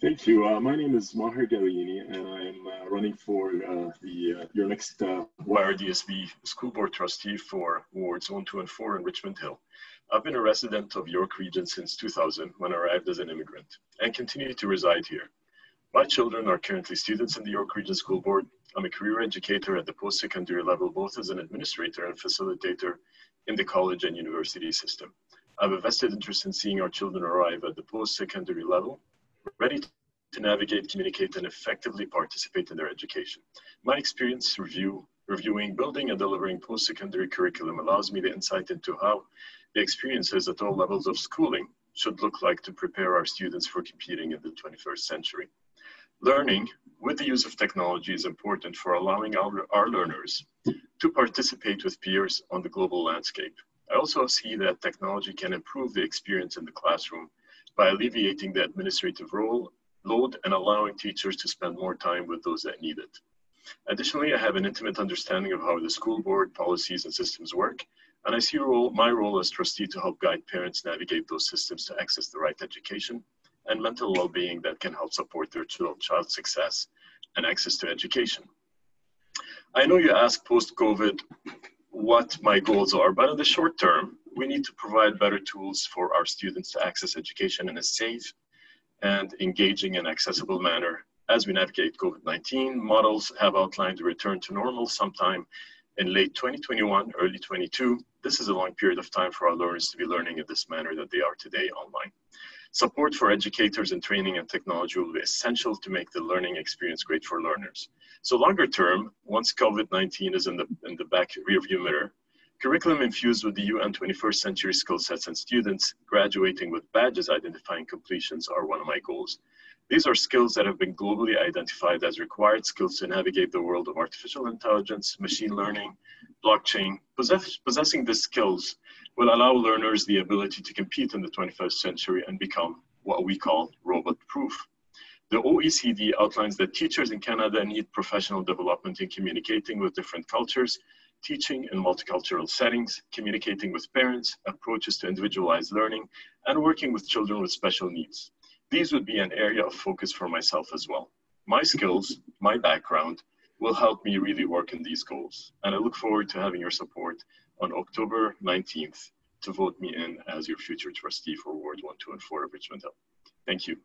Thank you. Uh, my name is Maher Ghalayini, and I'm uh, running for uh, the uh, your next uh, YRDSB School Board Trustee for Wards 1, 2, and 4 in Richmond Hill. I've been a resident of York Region since 2000 when I arrived as an immigrant and continue to reside here. My children are currently students in the York Region School Board. I'm a career educator at the post-secondary level, both as an administrator and facilitator in the college and university system. I have a vested interest in seeing our children arrive at the post-secondary level ready to navigate, communicate, and effectively participate in their education. My experience review, reviewing, building, and delivering post-secondary curriculum allows me the insight into how the experiences at all levels of schooling should look like to prepare our students for competing in the 21st century. Learning with the use of technology is important for allowing our, our learners to participate with peers on the global landscape. I also see that technology can improve the experience in the classroom by alleviating the administrative role, load and allowing teachers to spend more time with those that need it. Additionally, I have an intimate understanding of how the school board policies and systems work, and I see role, my role as trustee to help guide parents navigate those systems to access the right education and mental well-being that can help support their child's success and access to education. I know you asked post-COVID what my goals are, but in the short term, we need to provide better tools for our students to access education in a safe and engaging and accessible manner as we navigate COVID-19. Models have outlined a return to normal sometime in late 2021, early 22. This is a long period of time for our learners to be learning in this manner that they are today online. Support for educators in training and technology will be essential to make the learning experience great for learners. So longer term, once COVID-19 is in the, in the back rearview mirror, Curriculum infused with the UN 21st century skill sets and students graduating with badges identifying completions are one of my goals. These are skills that have been globally identified as required skills to navigate the world of artificial intelligence, machine learning, blockchain. Possess possessing these skills will allow learners the ability to compete in the 21st century and become what we call robot proof. The OECD outlines that teachers in Canada need professional development in communicating with different cultures teaching in multicultural settings, communicating with parents, approaches to individualized learning, and working with children with special needs. These would be an area of focus for myself as well. My skills, my background, will help me really work in these goals. And I look forward to having your support on October 19th to vote me in as your future trustee for Ward 1, 2, and 4 of Richmond Hill. Thank you.